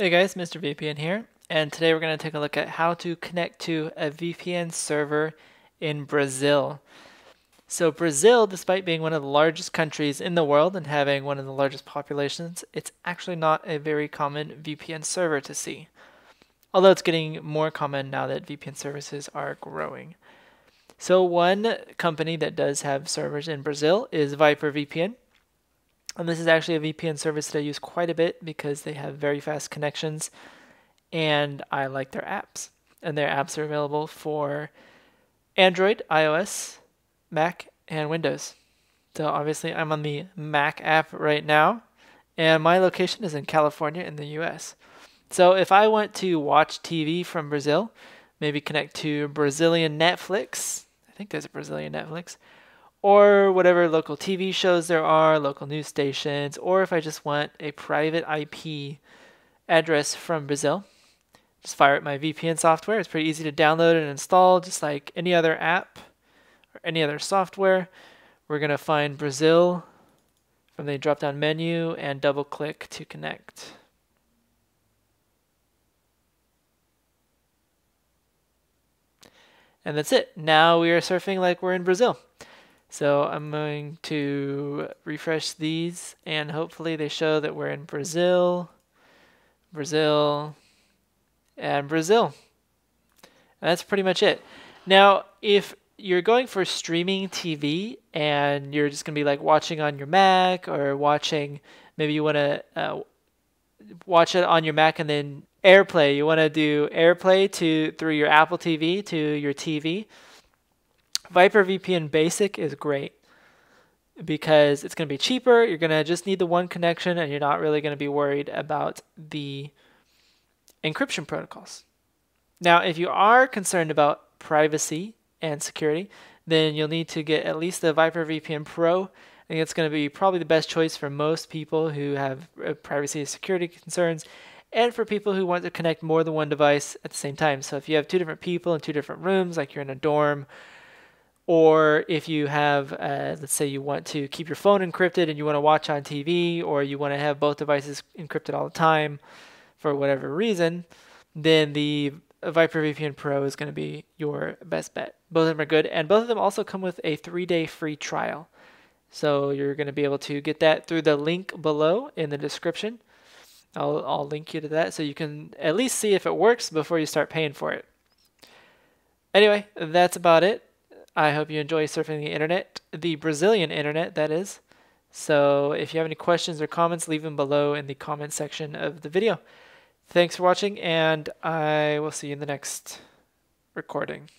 Hey guys, Mr. VPN here, and today we're going to take a look at how to connect to a VPN server in Brazil. So Brazil, despite being one of the largest countries in the world and having one of the largest populations, it's actually not a very common VPN server to see. Although it's getting more common now that VPN services are growing. So one company that does have servers in Brazil is VyprVPN. And this is actually a VPN service that I use quite a bit because they have very fast connections and I like their apps. And their apps are available for Android, iOS, Mac, and Windows. So obviously I'm on the Mac app right now and my location is in California in the US. So if I want to watch TV from Brazil, maybe connect to Brazilian Netflix, I think there's a Brazilian Netflix, or whatever local TV shows there are, local news stations, or if I just want a private IP address from Brazil, just fire up my VPN software. It's pretty easy to download and install, just like any other app or any other software. We're going to find Brazil from the drop down menu and double click to connect. And that's it. Now we are surfing like we're in Brazil. So I'm going to refresh these and hopefully they show that we're in Brazil, Brazil, and Brazil. And that's pretty much it. Now, if you're going for streaming TV and you're just going to be like watching on your Mac or watching, maybe you want to uh, watch it on your Mac and then AirPlay. You want to do AirPlay to through your Apple TV to your TV VyprVPN Basic is great because it's going to be cheaper. You're going to just need the one connection and you're not really going to be worried about the encryption protocols. Now, if you are concerned about privacy and security, then you'll need to get at least the VyprVPN Pro. I think it's going to be probably the best choice for most people who have uh, privacy and security concerns and for people who want to connect more than one device at the same time. So if you have two different people in two different rooms, like you're in a dorm or if you have, uh, let's say you want to keep your phone encrypted and you want to watch on TV, or you want to have both devices encrypted all the time for whatever reason, then the VyprVPN Pro is going to be your best bet. Both of them are good, and both of them also come with a three day free trial. So you're going to be able to get that through the link below in the description. I'll, I'll link you to that so you can at least see if it works before you start paying for it. Anyway, that's about it. I hope you enjoy surfing the internet, the Brazilian internet, that is. So if you have any questions or comments, leave them below in the comment section of the video. Thanks for watching, and I will see you in the next recording.